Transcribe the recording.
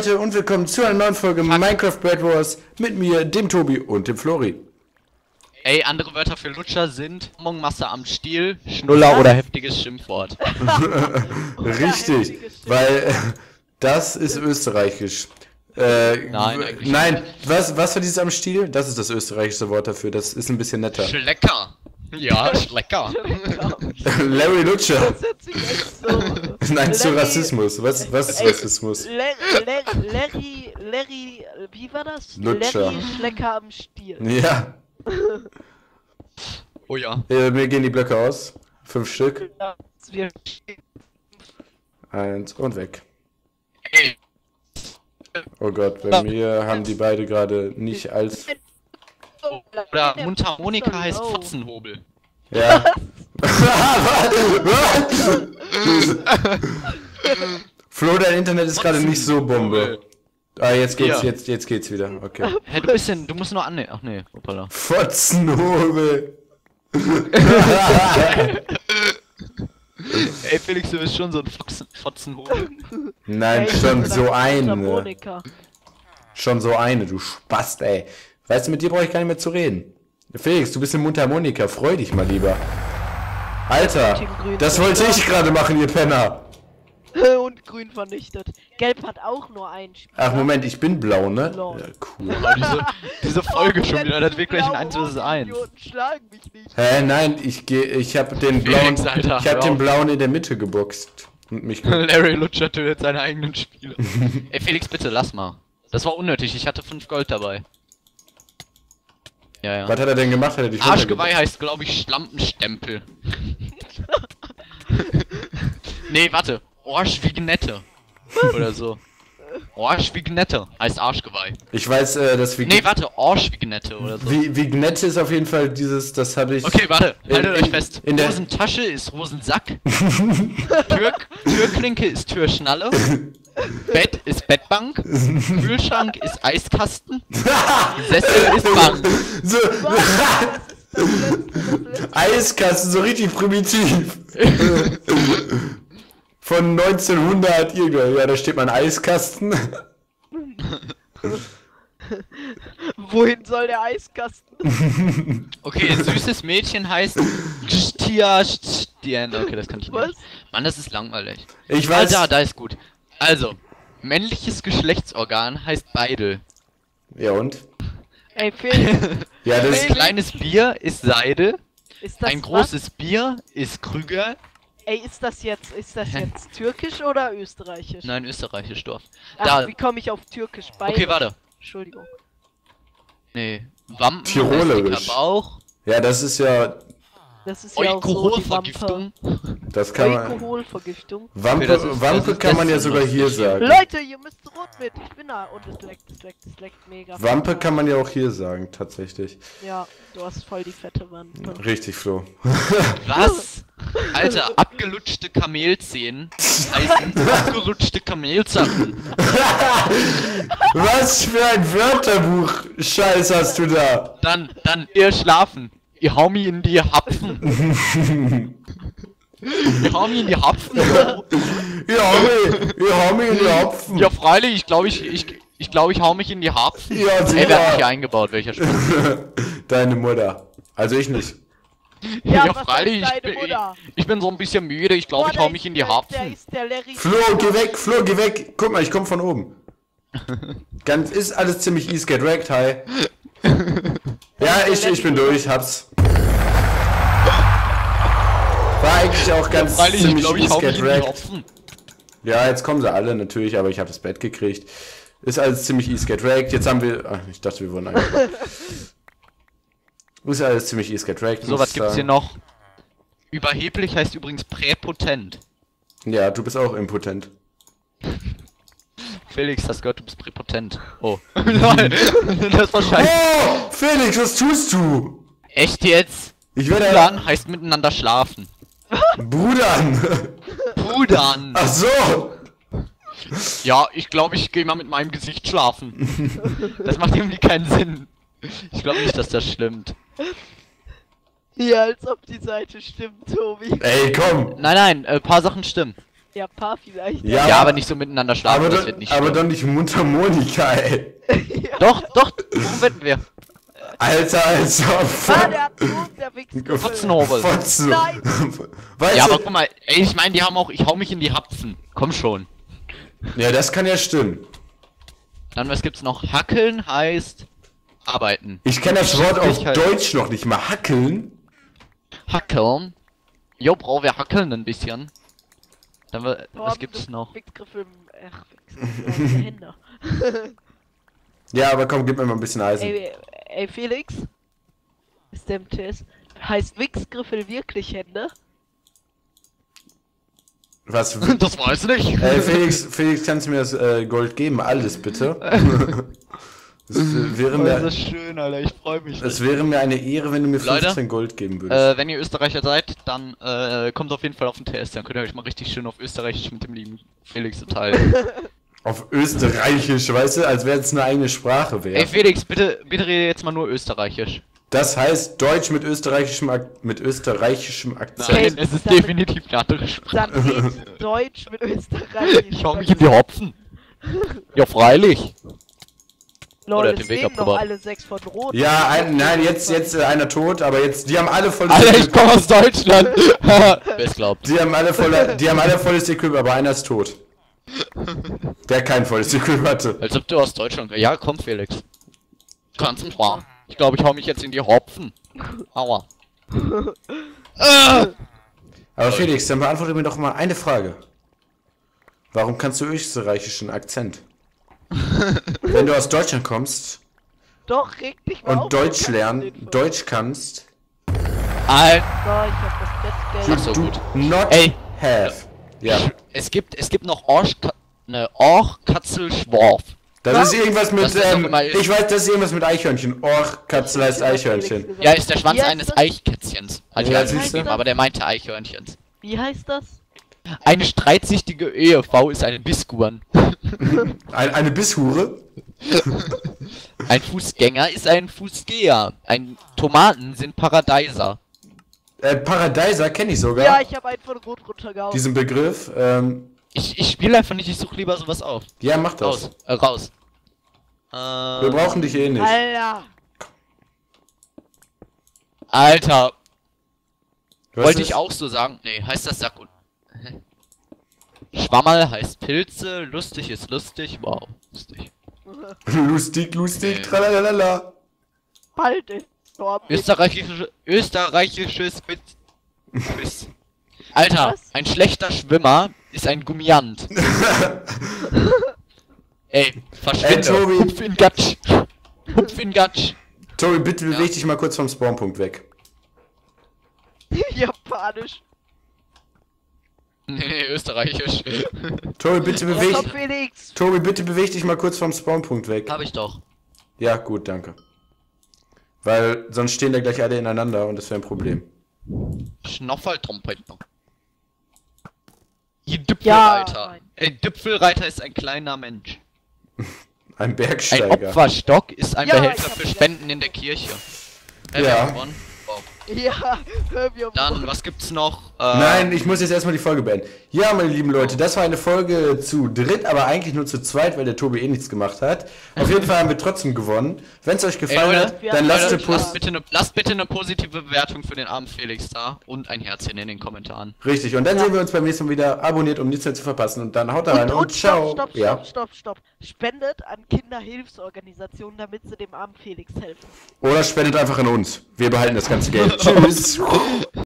Leute und willkommen zu einer neuen Folge Minecraft Bread Wars mit mir, dem Tobi und dem Flori. Ey, andere Wörter für Lutscher sind Mongmasse am Stiel, Schnuller oder heftiges Schimpfwort. Richtig, weil äh, das ist österreichisch. Äh, Nein, Nein, was, was war dieses am Stiel? Das ist das österreichische Wort dafür, das ist ein bisschen netter. Schlecker. Ja, Schlecker. Larry Lutscher. Das hört sich echt so. Nein, zu Larry- Rassismus. Was, was ist Ey, Rassismus? Larry, das? Lutscher. Larry Schlecker am Stiel. Ja, Oh ja. äh, mir gehen die Blöcke aus. Fünf Stück. Eins und weg. Oh Gott, bei mir haben die beide gerade nicht als. oder Mundharmonika heißt Oh. Fotzenhobel. Ja. Flo, dein Internet ist gerade nicht so Bombe. Ah, jetzt geht's, Ja. jetzt, jetzt geht's wieder. Okay. Hä, du bist denn, du musst nur annehmen. Ach nee, hoppala. Fotzenhobel. Ey, Felix, du bist schon so ein Fotzen, Fotzenhobel. Nein, Ey, schon so eine. Monika. Schon so eine, du Spast, ey. Weißt du, mit dir brauche ich gar nicht mehr zu reden. Felix, du bist eine Mundharmonika, freu dich mal lieber. Alter, das wollte ich gerade machen, ihr Penner. Und grün vernichtet. Gelb hat auch nur ein Spiel. Ach, Moment, ich bin blau, ne? Lol. Ja, cool. Diese, diese Folge schon wieder, das wird gleich ein blaue 1 vs 1. Idioten schlagen mich nicht. Hä, nein, ich geh, ich hab den blauen, Felix, Alter, ich hab den blauen in der Mitte geboxt. Und mich Larry Lutscher tötet seine eigenen Spieler. Ey, Felix, bitte, lass mal. Das war unnötig, ich hatte 5 Gold dabei. Ja, ja. Was hat er denn gemacht? Hat er dich Arschgeweih heißt, glaube ich, Schlampenstempel. nee, warte. Arschvignette. Oder so. Arschvignette heißt Arschgeweih. Ich weiß, äh, dass Vig Nee, warte, Arschvignette oder so. Vi Vignette ist auf jeden Fall dieses, das habe ich. Okay, warte, haltet in- euch fest. in der- Hosentasche ist Hosensack. Tür Türklinke ist Türschnalle. Bett ist Bettbank. Kühlschrank ist Eiskasten. Sessel ist Bank. So, Eiskasten, so richtig primitiv. Von 1900 irgendwann. Ja, da steht mein Eiskasten. Wohin soll der Eiskasten? Okay, süßes Mädchen heißt Stia Stien. Okay, das kann ich Was? nicht. Mann, das ist langweilig. Ich Ah, weiß. da, da ist gut. Also, männliches Geschlechtsorgan heißt Beidel. Ja und? Ey, Felix, Ja, das. Ein kleines Bier ist Seide. ist das Ein was? großes Bier ist Krüger. Ey, ist das jetzt, ist das jetzt türkisch oder österreichisch? Nein, österreichisch Dorf. Ach, Da. wie komme ich auf türkisch? Beide. Okay, warte. Entschuldigung. Nee. Wampen. Tirolerisch. Bauch. Ja, das ist ja. Das ist ja auch so. Alkoholvergiftung. Das kann man. Alkoholvergiftung. Wampe, Okay, ist- Wampe kann man ja sogar hier hier. sagen. Leute, ihr müsst rot mit. Ich bin da. Und es leckt, es leckt, es leckt mega. Wampe kann man ja auch hier sagen, tatsächlich. Ja, du hast voll die fette Wampe. Richtig, Flo. Was? Alter, abgelutschte Kamelzähnen heißen abgelutschte Kamelzachen. Was für ein Wörterbuch-Scheiß hast du da? Dann, dann, ihr schlafen. Ihr hau mich in die Hapfen. ihr hau mich in die Hapfen. yo. Ja, Homie, ja, Homie in die Hopfen. Ja, freilich, ich glaube, ich, ich, ich glaube, ich hau mich in die Hapfen. Ja, Ey, wer hat mich hier eingebaut? Welcher Spaß? Deine Mutter. Also ich nicht. Ja, Ja, freilich, ich bin, ich, ich bin so ein bisschen müde. Ich glaube, ich hau mich in die Hapfen. Larry. Flo, geh weg, Flo, geh weg. Guck mal, ich komm von oben. Ganz, ist alles ziemlich easy get wrecked, hi. Ja, ich, ich bin durch, hab's. War eigentlich auch ganz Freilich, ich ziemlich glaube, ich wrecked. Hapfen. Ja, jetzt kommen sie alle natürlich, aber ich habe das Bett gekriegt. Ist alles ziemlich easy get wrecked. Jetzt haben wir. Ach, ich dachte, wir wurden eingebaut. Ist alles ziemlich easy get wrecked. So, was gibt's hier noch? Überheblich heißt übrigens präpotent. Ja, du bist auch impotent. Felix, hast gehört, du bist präpotent. Oh. Lol. das war scheiße. Oh, Felix, was tust du? Echt jetzt? Ich werde Pudern heißt miteinander schlafen. Brudern. Pudern! Ach so. Ja, ich glaube, ich gehe mal mit meinem Gesicht schlafen. Das macht irgendwie keinen Sinn. Ich glaube nicht, dass das stimmt. Ja, als ob die Seite stimmt, Tobi. Ey, komm. Nein, nein, ein paar Sachen stimmen. Ja, paar vielleicht. Ja, Ja, aber nicht so miteinander schlafen, aber, das doch, wird nicht aber stimmen. doch nicht Mundharmonika, ey. Doch, doch, worum wetten wir? Alter, als Ah, der hat Ton, der. Fotzenhobel. Fotzen. Nein. Weißt Ja, du? aber guck mal, ey, ich meine, die haben auch, ich hau mich in die Hapfen. Komm schon. Ja, das kann ja stimmen. Dann, was gibt's noch? Hackeln heißt arbeiten. Ich kenne das Wort auf halt- Deutsch noch nicht mal. Hackeln? Hackeln? Jo, Bro, wir hackeln ein bisschen. Dann, wa- was gibt's noch? Wichsgriffel. Ach, Wichsgriffel. Hände. Ja, aber komm, gib mir mal ein bisschen Eisen. Ey, ey, Felix. Ist der im Test? Heißt Wichsgriffel wirklich Hände? Was? Das weiß ich nicht. Ey, Felix, Felix, kannst du mir das äh, Gold geben? Alles bitte. Es wäre, Oh, das mir, ist schön, Alter, ich freue mich. es wäre mir eine Ehre, wenn du mir Leute, 15 Gold geben würdest. Äh, wenn ihr Österreicher seid, dann äh, kommt auf jeden Fall auf den TS, dann könnt ihr euch mal richtig schön auf Österreichisch mit dem lieben Felix teilen. Auf Österreichisch, weißt du, als wäre es eine eigene Sprache wäre. Ey Felix, bitte, bitte rede jetzt mal nur Österreichisch. Das heißt Deutsch mit österreichischem, Ak mit österreichischem Akzent. Nein, es ist dann- definitiv eine andere Sprache. Dann Deutsch mit Österreich. Ich schau mich in die Hopfen. Ja, freilich. Leute, Oder den Weg abgebaut. alle sechs von Rot. Ja, ein, nein, jetzt, jetzt äh, einer tot, aber jetzt, die haben alle volles Alter, ich komme aus Deutschland. Wer es glaubt. Die haben alle voll, die haben alle volles Equip, aber einer ist tot. Der kein volles Equip hatte. Als ob du aus Deutschland Ja, komm, Felix. Ganz und wahr. Ich glaube, ich hau mich jetzt in die Hopfen. Aua. Aber Felix, dann beantworte mir doch mal eine Frage. Warum kannst du österreichischen Akzent? Wenn du aus Deutschland kommst Doch, reg dich mal auf. und Deutsch ich kann lernen. Deutsch kannst, Alter. So, ich hab das. Ach so, du gut. not Ey. have. Ja, Es gibt, es gibt noch Orsch, ne, Orch-Katzel-Schworf. das Was? ist irgendwas mit, ähm, ich weiß, das ist irgendwas mit Eichhörnchen. Och, Katzel heißt Eichhörnchen. Ja, ist der Schwanz eines das? Eichkätzchens. Hatte Ja, du? aber der meinte Eichhörnchens. Wie heißt das? Eine streitsichtige Ehefrau ist eine Biskuan. Ein, eine Bisshure? Ein Fußgänger ist ein Fußgeher. Ein Tomaten sind Paradeiser. Äh, Paradeiser kenne ich sogar. Ja, ich habe einen von Rot runtergehauen. diesen Begriff. Ähm, Ich, ich spiele einfach nicht, ich suche lieber sowas auf. ja, mach das. Raus. Äh, raus. Äh, Wir brauchen dich eh nicht. Alter. Alter, wollte ich auch so sagen. Nee, heißt das Sack und. Schwammerl heißt Pilze, lustig ist lustig, wow, lustig. Lustig, lustig, Nee. tralalala. Halt es. Torben. Österreichische, österreichisches Quiz. Quiz. Alter, Was? ein schlechter Schwimmer ist ein Gummiant. Ey, verschwinde. Ey, Tobi. Hupf in Gatsch. Hupf in Gatsch. Tobi, bitte Ja. beweg dich mal kurz vom Spawnpunkt weg. Japanisch. Nee, nee, österreichisch. Tobi, bitte beweg. Komm, Felix. Tobi, bitte beweg dich mal kurz vom Spawnpunkt weg. Hab ich doch. Ja, gut, danke. Weil sonst stehen da gleich alle ineinander und das wäre ein Problem. Schnoffeltrompete. Ihr Ja, Düpfelreiter. nein. Ey, Düpfelreiter ist ein kleiner Mensch. Ein Ein Bergsteiger. Opferstock ist ein Ja, Behälter für ja- Spenden in der Kirche. Äh, Ja. wir haben gewonnen. Wow. Ja, hör mir Dann, was gibt's noch? Äh, Nein, ich muss jetzt erstmal die Folge beenden. Ja, meine lieben Leute, das war eine Folge zu dritt, aber eigentlich nur zu zweit, weil der Tobi eh nichts gemacht hat. Auf jeden Fall haben wir trotzdem gewonnen. Wenn es euch gefallen Leute, hat, dann lasst Leute, lasst Post. bitte, eine, lasst bitte eine positive Bewertung für den armen Felix da und ein Herzchen in den Kommentaren. Richtig, und dann Ja. sehen wir uns beim nächsten Mal wieder. Abonniert, um nichts mehr zu verpassen. Und dann haut da rein Und, und, und ciao. stopp, stopp, ja. stopp, stopp, stopp. Spendet an Kinderhilfsorganisationen, damit sie dem armen Felix helfen. Oder spendet einfach an uns. Wir behalten das ganze Geld. Tschüss.